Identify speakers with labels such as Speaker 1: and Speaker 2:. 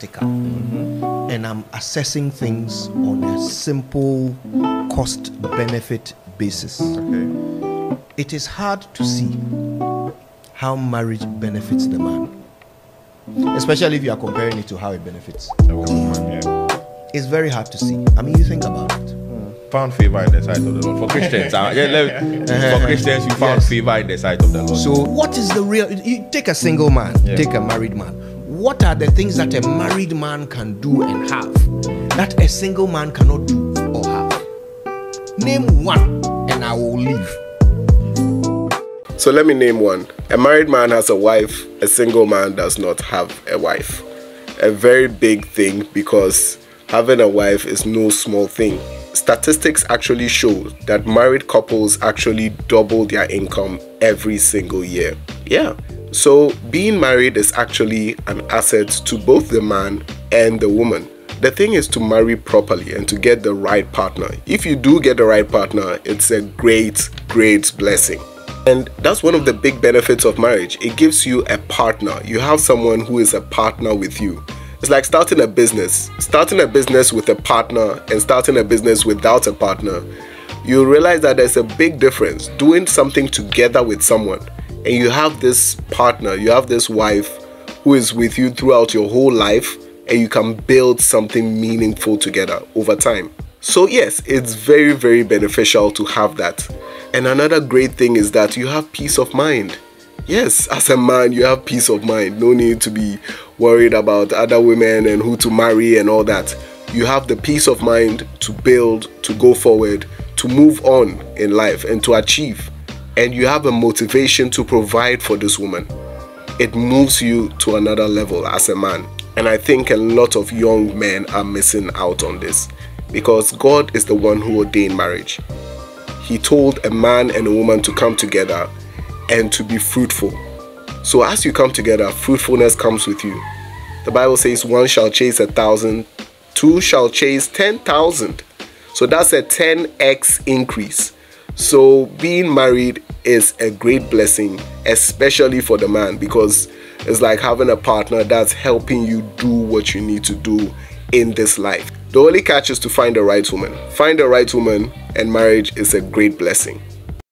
Speaker 1: practical and I'm assessing things on a simple cost benefit basis,
Speaker 2: Okay.
Speaker 1: it is hard to see how marriage benefits the man. Especially if you are comparing it to how it benefits.
Speaker 2: A woman, yeah.
Speaker 1: It's very hard to see. I mean, you think about it.
Speaker 2: Found favor in the sight of the Lord. For Christians, uh, yeah, let- for Christians, you found
Speaker 1: Yes.
Speaker 2: favor in the sight of the Lord.
Speaker 1: So, what is the real? You take a single man,
Speaker 2: Yeah.
Speaker 1: take a married man. What are the things that a married man can do and have that a single man cannot do or have? Name one, and I will leave.
Speaker 3: So let me name one. A married man has a wife, a single man does not have a wife. A very big thing because having a wife is no small thing. Statistics actually show that married couples actually double their income every single year. Yeah. So being married is actually an asset to both the man and the woman. The thing is to marry properly and to get the right partner. If you do get the right partner, it's a great, great blessing. And that's one of the big benefits of marriage. It gives you a partner. You have someone who is a partner with you. It's like starting a business. Starting a business with a partner and starting a business without a partner. You realize that there's a big difference doing something together with someone. And you have this partner, you have this wife who is with you throughout your whole life, and you can build something meaningful together over time. So, yes, it's very, very beneficial to have that. And another great thing is that you have peace of mind. Yes, as a man, you have peace of mind. No need to be worried about other women and who to marry and all that. You have the peace of mind to build, to go forward, to move on in life, and to achieve. And you have a motivation to provide for this woman. It moves you to another level as a man. And I think a lot of young men are missing out on this because God is the one who ordained marriage. He told a man and a woman to come together and to be fruitful. So as you come together, fruitfulness comes with you. The Bible says one shall chase a thousand, two shall chase ten thousand. So that's a 10x increase. So being married is a great blessing, especially for the man, because it's like having a partner that's helping you do what you need to do in this life. The only catch is to find the right woman. Find the right woman, and marriage is a great blessing.